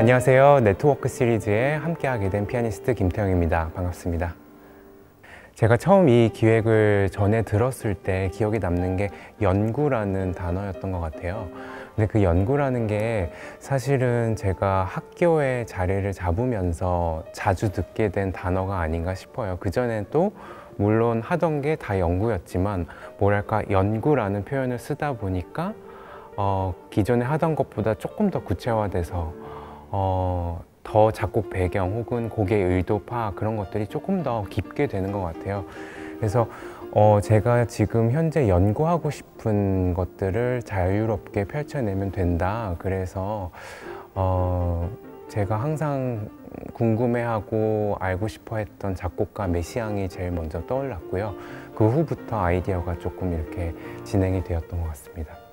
안녕하세요. 네트워크 시리즈에 함께하게 된 피아니스트 김태형입니다. 반갑습니다. 제가 처음 이 기획을 전에 들었을 때 기억에 남는 게 연구라는 단어였던 것 같아요. 근데 그 연구라는 게 사실은 제가 학교에 자리를 잡으면서 자주 듣게 된 단어가 아닌가 싶어요. 그전엔 또 물론 하던 게 다 연구였지만 뭐랄까 연구라는 표현을 쓰다 보니까 어, 기존에 하던 것보다 조금 더 구체화돼서 어, 더 작곡 배경 혹은 곡의 의도 파악 그런 것들이 조금 더 깊게 되는 것 같아요. 그래서 어, 제가 지금 현재 연구하고 싶은 것들을 자유롭게 펼쳐내면 된다. 그래서 어, 제가 항상 궁금해하고 알고 싶어 했던 작곡가 메시앙이 제일 먼저 떠올랐고요. 그 후부터 아이디어가 조금 이렇게 진행이 되었던 것 같습니다.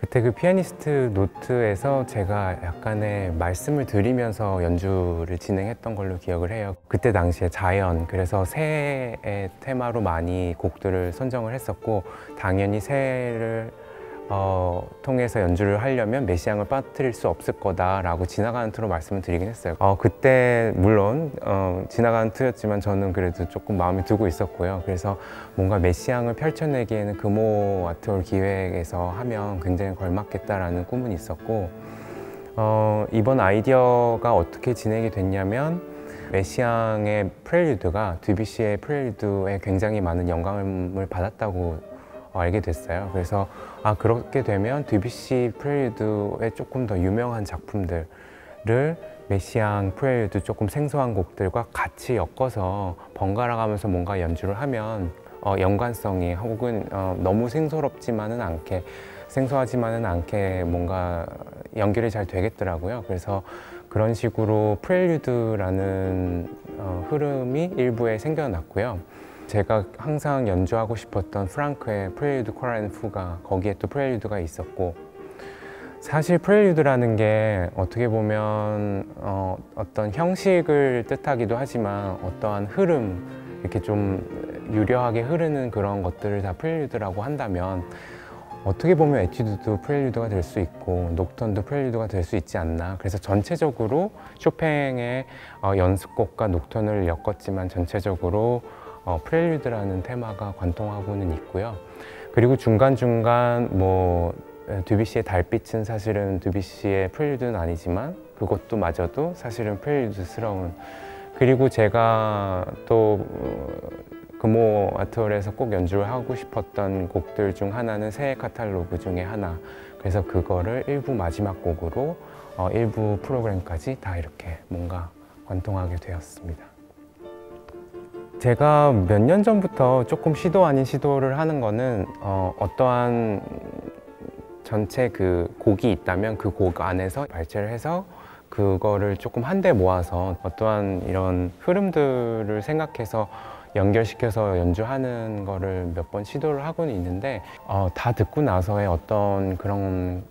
그때 그 피아니스트 노트에서 제가 약간의 말씀을 드리면서 연주를 진행했던 걸로 기억을 해요. 그때 당시에 자연, 그래서 새의 테마로 많이 곡들을 선정을 했었고, 당연히 새를 어, 통해서 연주를 하려면 메시앙을 빠뜨릴 수 없을 거다라고 지나가는 틀로 말씀을 드리긴 했어요. 어, 그때 물론 어, 지나가는 틀이었지만 저는 그래도 조금 마음에 두고 있었고요. 그래서 뭔가 메시앙을 펼쳐내기에는 금호 아트홀 기획에서 하면 굉장히 걸맞겠다라는 꿈은 있었고 어, 이번 아이디어가 어떻게 진행이 됐냐면 메시앙의 프렐류드가 드뷔시의 프렐류드에 굉장히 많은 영감을 받았다고 알게 됐어요. 그래서 아 그렇게 되면 드뷔시 프렐류드의 조금 더 유명한 작품들을 메시앙 프렐류드 조금 생소한 곡들과 같이 엮어서 번갈아 가면서 뭔가 연주를 하면 어, 연관성이 혹은 어, 너무 생소롭지만은 않게 생소하지만은 않게 뭔가 연결이 잘 되겠더라고요. 그래서 그런 식으로 프렐류드라는 어, 흐름이 일부에 생겨났고요. 제가 항상 연주하고 싶었던 프랑크의 프렐류드 코랄 푸가 거기에 또 프렐류드가 있었고 사실 프렐류드라는 게 어떻게 보면 어, 어떤 형식을 뜻하기도 하지만 어떠한 흐름 이렇게 좀 유려하게 흐르는 그런 것들을 다 프렐류드라고 한다면 어떻게 보면 에튜드도 프렐류드가 될 수 있고 녹턴도 프렐류드가 될 수 있지 않나. 그래서 전체적으로 쇼팽의 어, 연습곡과 녹턴을 엮었지만 전체적으로 어, 프렐류드라는 테마가 관통하고는 있고요. 그리고 중간중간 뭐 드뷔시의 달빛은 사실은 드뷔시의 프렐류드는 아니지만 그것도 마저도 사실은 프렐류드스러운 그리고 제가 또 어, 금호 아트홀에서 꼭 연주를 하고 싶었던 곡들 중 하나는 새해 카탈로그 중에 하나 그래서 그거를 일부 마지막 곡으로 어, 일부 프로그램까지 다 이렇게 뭔가 관통하게 되었습니다. 제가 몇 년 전부터 조금 시도 아닌 시도를 하는 거는 어, 어떠한 전체 그 곡이 있다면 그 곡 안에서 발췌를 해서 그거를 조금 한데 모아서 어떠한 이런 흐름들을 생각해서 연결시켜서 연주하는 거를 몇 번 시도를 하고는 있는데 어, 다 듣고 나서의 어떤 그런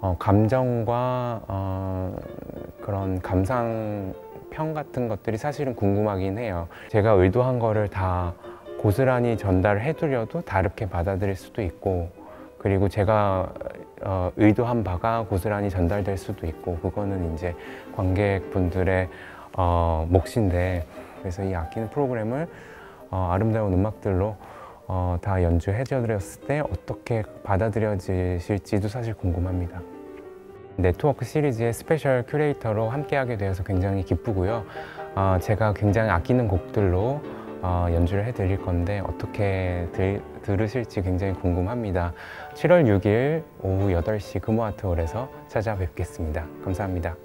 어, 감정과 어, 그런 감상 평 같은 것들이 사실은 궁금하긴 해요. 제가 의도한 거를 다 고스란히 전달을 해드려도 다르게 받아들일 수도 있고 그리고 제가 어, 의도한 바가 고스란히 전달될 수도 있고 그거는 이제 관객분들의 어, 몫인데 그래서 이 아끼는 프로그램을 어, 아름다운 음악들로 어, 다 연주해 드렸을 때 어떻게 받아들여지실지도 사실 궁금합니다. 네트워크 시리즈의 special 큐레이터로 함께하게 되어서 굉장히 기쁘고요. 어, 제가 굉장히 아끼는 곡들로 어, 연주를 해드릴 건데 어떻게 들, 들으실지 굉장히 궁금합니다. 7월 6일 오후 8시 금호아트홀에서 찾아뵙겠습니다. 감사합니다.